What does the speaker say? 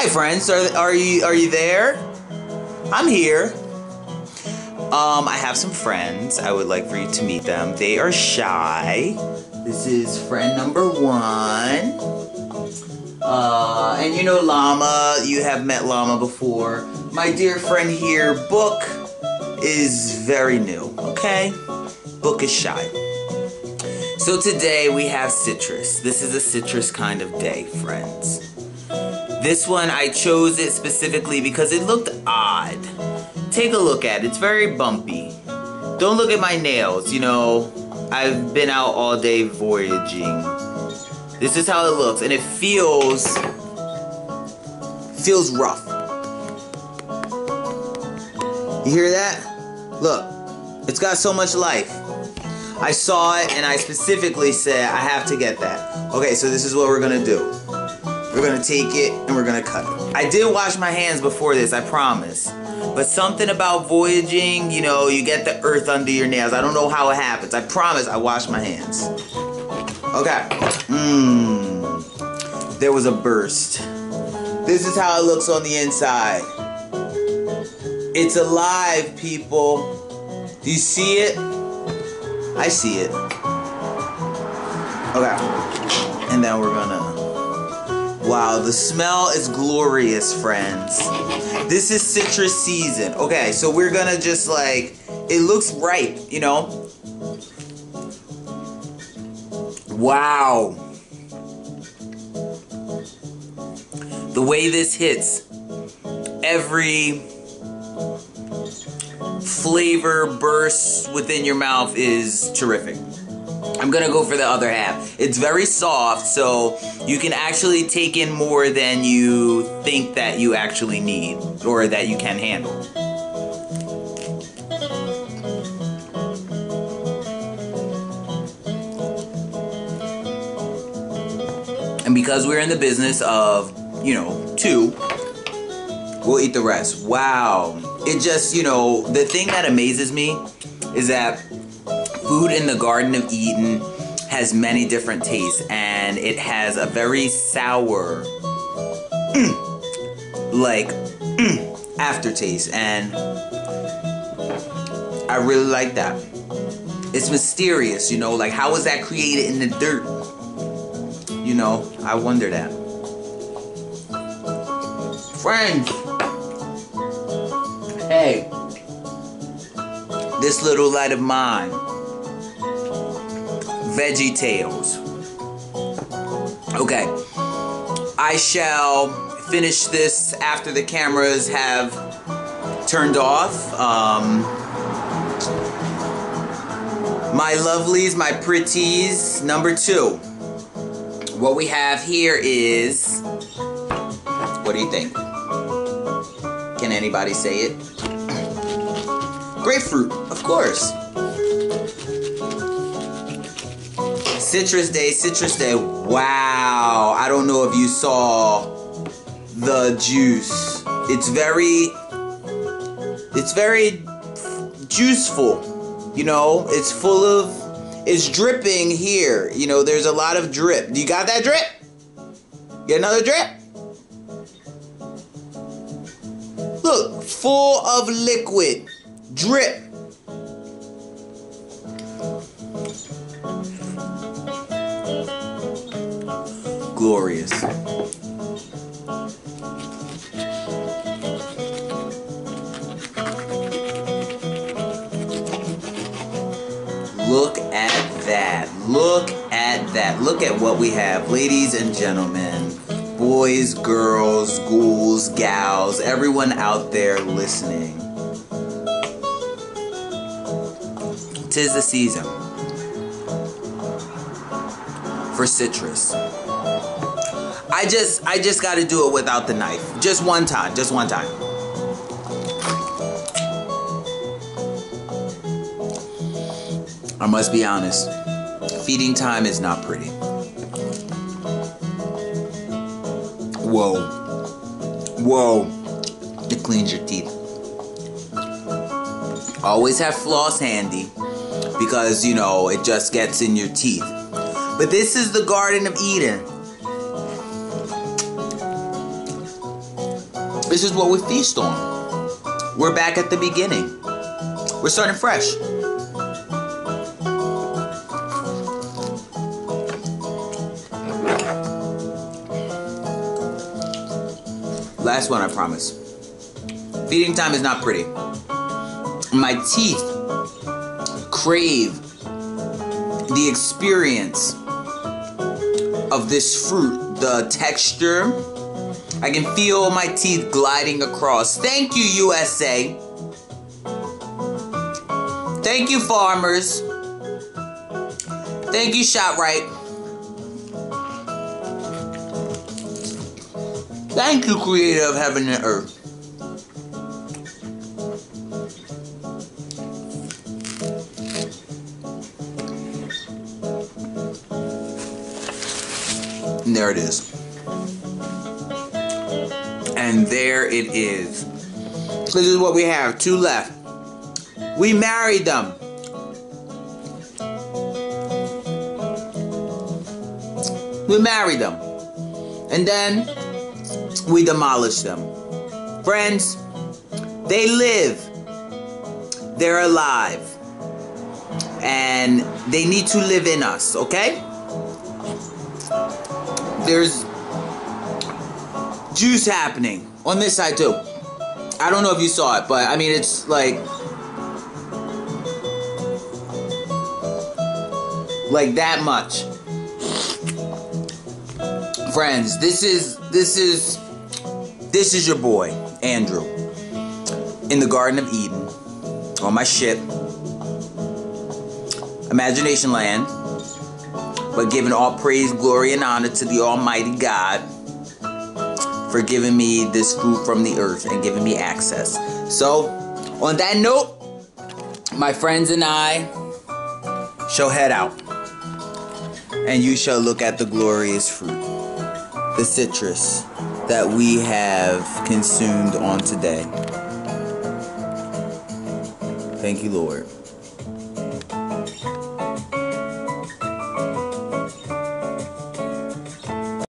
Hi, friends. Are, are you are you there? I'm here. Um, I have some friends. I would like for you to meet them. They are shy. This is friend number one. Uh, and you know Llama. You have met Llama before. My dear friend here, Book, is very new. Okay, Book is shy. So today we have citrus. This is a citrus kind of day, friends. This one, I chose it specifically because it looked odd. Take a look at it. It's very bumpy. Don't look at my nails. You know, I've been out all day voyaging. This is how it looks. And it feels... Feels rough. You hear that? Look. It's got so much life. I saw it and I specifically said I have to get that. Okay, so this is what we're gonna do. We're gonna take it and we're gonna cut it. I did wash my hands before this, I promise. But something about voyaging, you know, you get the earth under your nails. I don't know how it happens. I promise I wash my hands. Okay. Mmm. There was a burst. This is how it looks on the inside. It's alive, people. Do you see it? I see it. Okay. And then we're gonna Wow, the smell is glorious, friends. This is citrus season. Okay, so we're gonna just like, it looks ripe, you know? Wow. The way this hits, every flavor burst within your mouth is terrific. I'm gonna go for the other half. It's very soft, so you can actually take in more than you think that you actually need or that you can handle. And because we're in the business of, you know, two, we'll eat the rest. Wow. It just, you know, the thing that amazes me is that food in the Garden of Eden has many different tastes and it has a very sour mm, like mm, aftertaste and I really like that. It's mysterious, you know, like how was that created in the dirt? You know, I wonder that. Friends, hey, this little light of mine Veggie Tales. Okay. I shall finish this after the cameras have turned off. Um, my lovelies, my pretties, number two. What we have here is. What do you think? Can anybody say it? Grapefruit, of course. Citrus Day, Citrus Day. Wow. I don't know if you saw the juice. It's very it's very juiceful. You know, it's full of it's dripping here. You know, there's a lot of drip. Do you got that drip? Get another drip? Look, full of liquid. Drip. Glorious. Look at that. Look at that. Look at what we have, ladies and gentlemen, boys, girls, ghouls, gals, everyone out there listening. Tis the season for citrus. I just I just got to do it without the knife. Just one time, just one time. I must be honest. Feeding time is not pretty. Whoa. Whoa. It cleans your teeth. Always have floss handy because, you know, it just gets in your teeth. But this is the Garden of Eden. This is what we feast on. We're back at the beginning. We're starting fresh. Last one, I promise. Feeding time is not pretty. My teeth crave the experience of this fruit, the texture. I can feel my teeth gliding across. Thank you, USA. Thank you, farmers. Thank you, ShopRite. Thank you, creator of heaven and earth. And there it is. And there it is. This is what we have. Two left. We married them. We married them. And then we demolished them. Friends, they live. They're alive. And they need to live in us, okay? There's juice happening on this side too. I don't know if you saw it, but I mean, it's like. Like that much. Friends, this is. This is. This is your boy, Andrew. In the Garden of Eden. On my ship. Imagination Land. But giving all praise, glory, and honor to the Almighty God for giving me this food from the earth and giving me access. So, on that note, my friends and I shall head out. And you shall look at the glorious fruit, the citrus that we have consumed on today. Thank you, Lord.